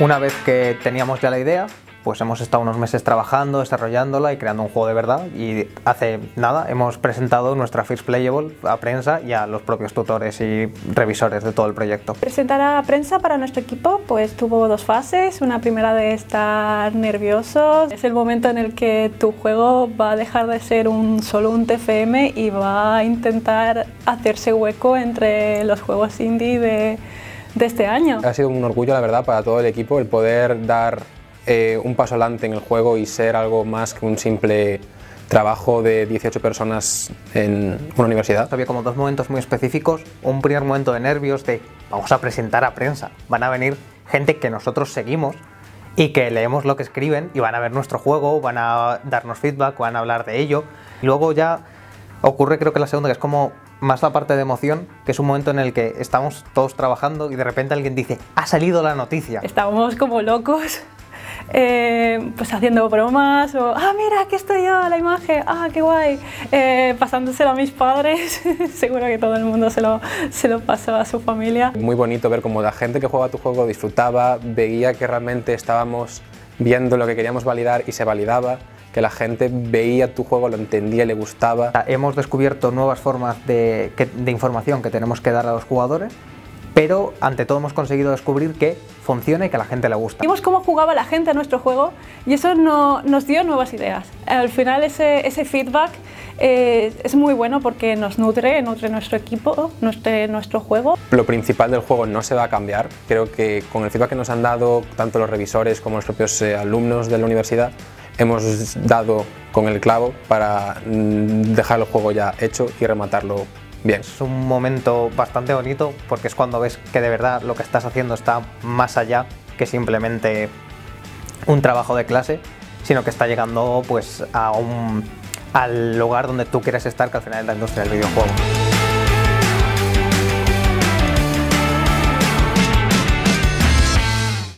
Una vez que teníamos ya la idea, pues hemos estado unos meses trabajando, desarrollándola y creando un juego de verdad. Y hace nada hemos presentado nuestra First Playable a prensa y a los propios tutores y revisores de todo el proyecto. Presentar a prensa para nuestro equipo pues tuvo dos fases, una primera de estar nerviosos, es el momento en el que tu juego va a dejar de ser un, solo un TFM y va a intentar hacerse hueco entre los juegos indie de, de este año. Ha sido un orgullo la verdad para todo el equipo el poder dar eh, un paso adelante en el juego y ser algo más que un simple trabajo de 18 personas en una universidad. Había como dos momentos muy específicos, un primer momento de nervios de vamos a presentar a prensa, van a venir gente que nosotros seguimos y que leemos lo que escriben y van a ver nuestro juego, van a darnos feedback, van a hablar de ello. Y luego ya ocurre creo que la segunda, que es como más la parte de emoción, que es un momento en el que estamos todos trabajando y de repente alguien dice, ha salido la noticia. Estábamos como locos eh, pues haciendo bromas o, ah, mira, aquí estoy yo, la imagen, ah, qué guay, eh, pasándoselo a mis padres, seguro que todo el mundo se lo, se lo pasó a su familia. Muy bonito ver cómo la gente que juega tu juego disfrutaba, veía que realmente estábamos viendo lo que queríamos validar y se validaba que la gente veía tu juego, lo entendía y le gustaba. Hemos descubierto nuevas formas de, de información que tenemos que dar a los jugadores pero ante todo hemos conseguido descubrir que funciona y que a la gente le gusta. Vimos cómo jugaba la gente a nuestro juego y eso nos dio nuevas ideas. Al final ese, ese feedback eh, es muy bueno porque nos nutre, nutre nuestro equipo, nutre nuestro juego. Lo principal del juego no se va a cambiar. Creo que con el feedback que nos han dado tanto los revisores como los propios eh, alumnos de la universidad, hemos dado con el clavo para mm, dejar el juego ya hecho y rematarlo Bien. Es un momento bastante bonito porque es cuando ves que de verdad lo que estás haciendo está más allá que simplemente un trabajo de clase, sino que está llegando pues a un, al lugar donde tú quieres estar, que al final es la industria del videojuego.